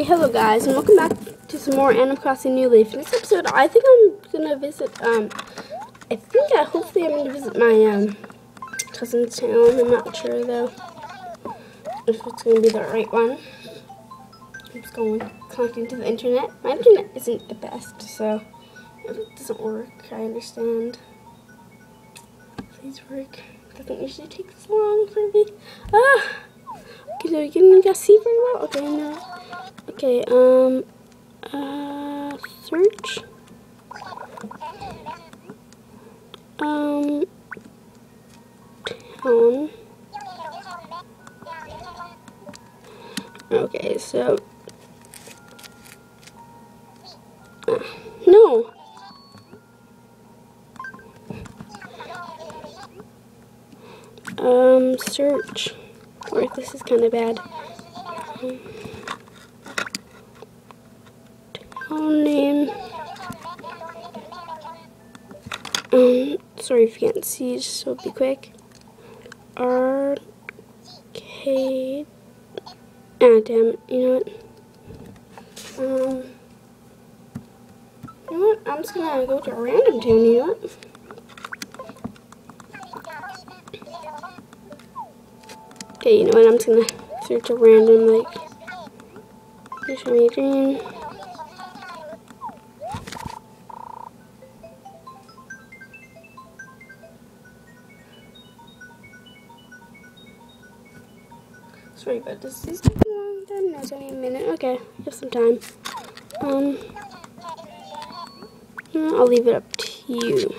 Okay, hello guys, and welcome back to some more Animal Crossing New Leaf. In this episode, I think I'm gonna visit, um, I think, I hopefully I'm gonna visit my, um, cousin's town. I'm not sure, though, if it's gonna be the right one. I'm just going, connecting to the internet. My internet isn't the best, so if it doesn't work, I understand. Please work. It doesn't usually take this long for me. Ah! So you can see very well? Okay, no. Okay, um, uh, search. Um, town. Okay, so, uh, no. Um, search. Or this is kind of bad. Um, town name. Um, sorry if you can't see, just so be quick. Arcade. Ah, damn it. You know what? Um, you know what? I'm just gonna go to a random town, you know what? Okay, you know what? I'm just gonna search a random, like, show me But this. Is taking long. Then it's only a minute. Okay, have some time. Um, I'll leave it up to you.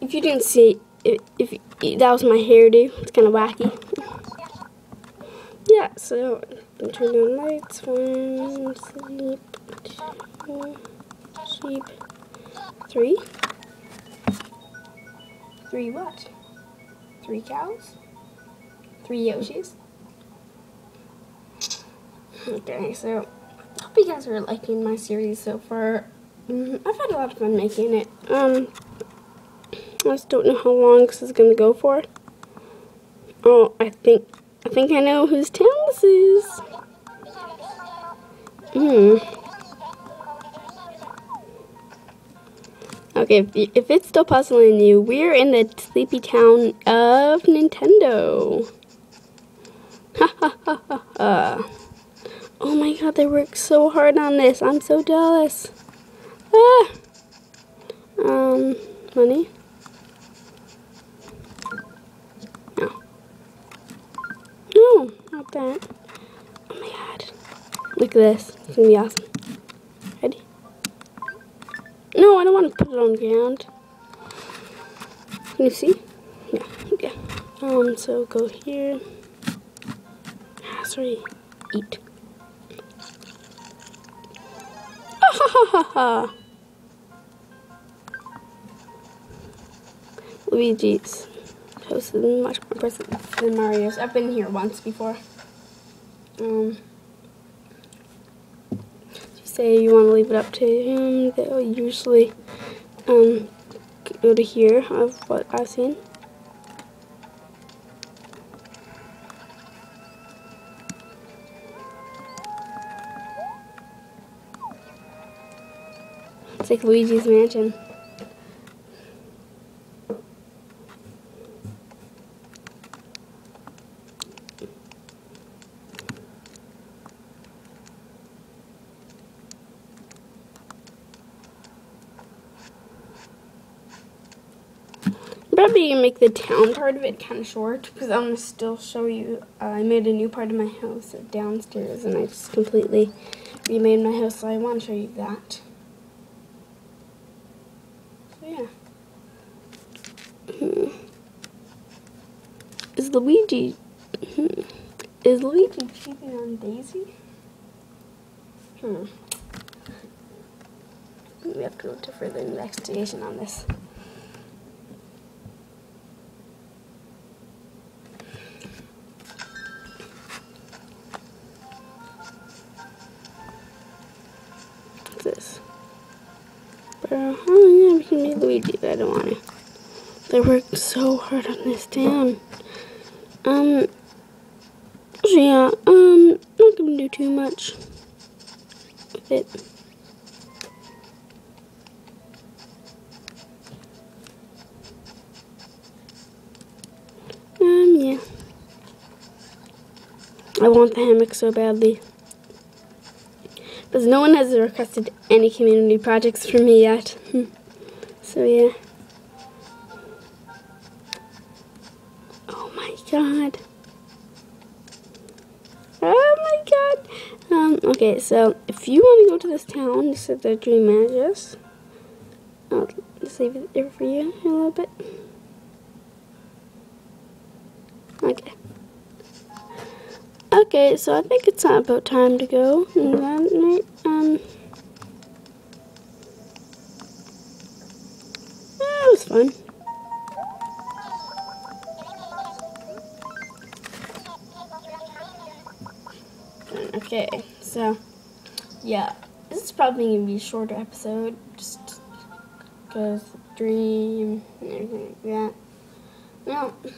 If you didn't see, if, if, that was my hairdo, it's kind of wacky. Yeah, so turn on lights. One, sleep, two sheep. Three. Three what? Three cows? Three Yoshis? Okay, so I hope you guys are liking my series so far. Mm, I've had a lot of fun making it. Um, I just don't know how long this is gonna go for. Oh, I think I think I know whose town this is. Hmm. Okay, if, if it's still puzzling you, we're in the sleepy town of Nintendo. Oh my god, they worked so hard on this. I'm so jealous. Ah. Um, money? No. No, not that. Oh my god. Look at this. It's gonna be awesome. I don't want to put it on ground. Can you see? Yeah, okay. Um, so go here. Ah, sorry. Eat. ha ha ha ha. Luigi's house is much more impressive than Mario's. I've been here once before. Um, say you want to leave it up to him, they'll usually um, go to here of what I've seen. It's like Luigi's Mansion. Probably make the town part of it kind of short because I'm going to still show you. Uh, I made a new part of my house downstairs and I just completely remade my house so I want to show you that. So yeah. Hmm. Is Luigi... Hmm. Is Luigi cheating on Daisy? Hmm. We have to go to further investigation on this. They worked so hard on this town. Um, so yeah, um, not gonna do too much with it. Um, yeah. I want the hammock so badly. Because no one has requested any community projects from me yet. so yeah. God. Oh my god. Um, okay, so if you want to go to this town, this is the dream address. I'll save it there for you a little bit. Okay. Okay, so I think it's about time to go. That night, um, it was fun. Okay, so yeah, this is probably gonna be a shorter episode, just because dream and everything like that.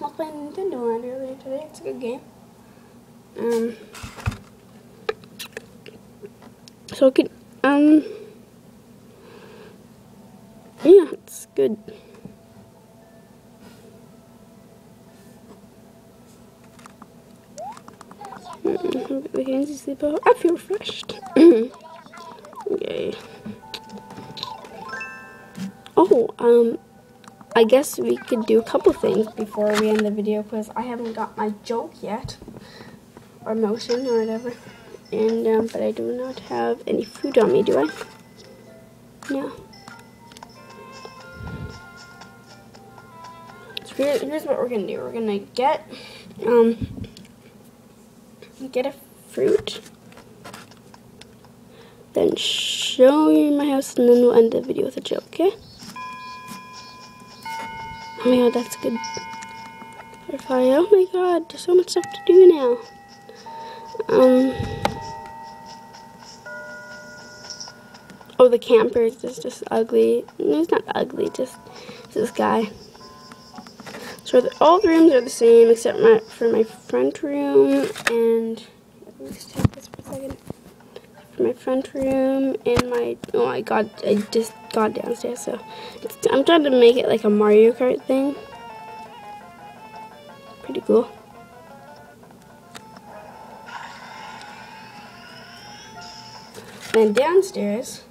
I was playing Nintendo Land earlier today. It's a good game. Um, so can um, yeah, it's good. Can sleep out. I feel refreshed. okay. Oh, um, I guess we could do a couple things before we end the video because I haven't got my joke yet, or motion, or whatever. And, um, but I do not have any food on me, do I? No. So here, here's what we're gonna do. We're gonna get, um, get a fruit, then show you my house, and then we'll end the video with a joke, okay? Oh my god, that's good. Oh my god, there's so much stuff to do now. Um. Oh, the camper is just, just ugly. No, it's not ugly, just this guy. So the, all the rooms are the same except my, for my front room and let's take this for a second. For my front room and my oh my god, I just got downstairs. So I'm trying to make it like a Mario Kart thing. Pretty cool. And downstairs,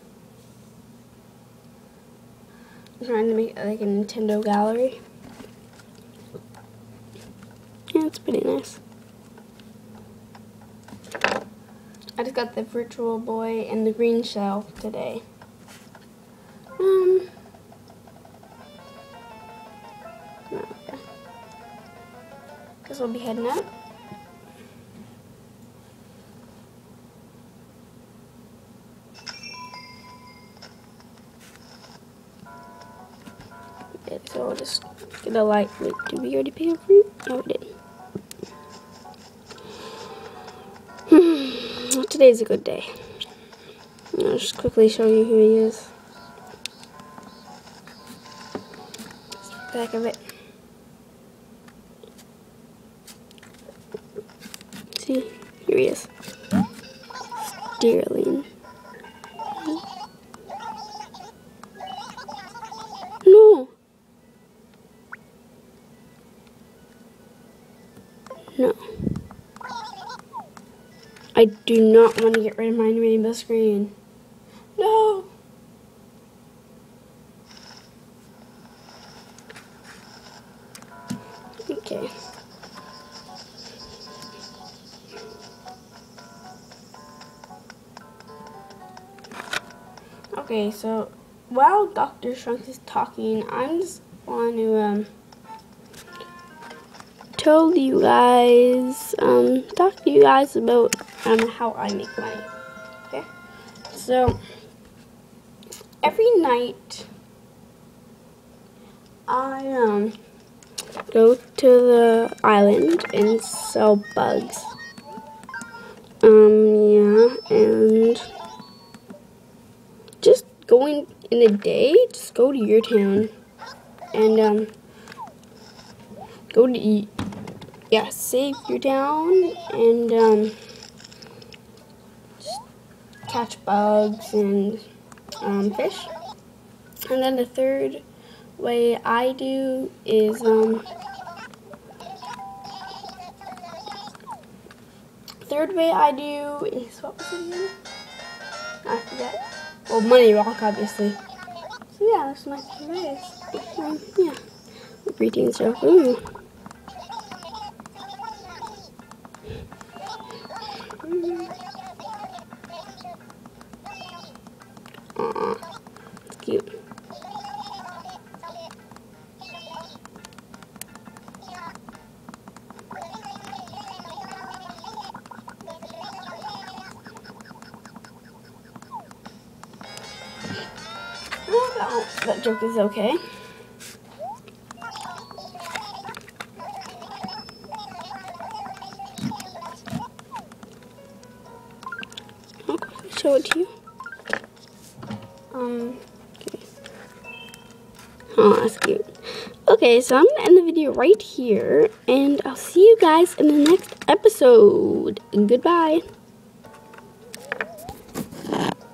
I'm trying to make like a Nintendo gallery. Yeah, it's pretty nice. I just got the Virtual Boy and the green shell today. Um. Okay. Guess we'll be heading out. Okay, so I'll just get a light. Wait, did we already pay for it? Yeah, we did. Today's a good day. I'll just quickly show you who he is. back of it. I do not want to get rid of my rainbow screen. No. Okay. Okay, so while Dr. Shrunk is talking, I'm just want to um tell you guys um talk to you guys about um how I make money. Okay, so every night I um go to the island and sell bugs. Um, yeah, and just going in the day, just go to your town and um, go to. Yeah, save your town and um, catch bugs and um, fish. And then the third way I do is um, third way I do is what was it again? I forget. Well, money rock, obviously. So yeah, that's my three ways. Yeah, greetings, so ooh. Joke is okay. I'll show it to you. Um, okay. Oh, that's cute. Okay, so I'm going to end the video right here, and I'll see you guys in the next episode. Goodbye.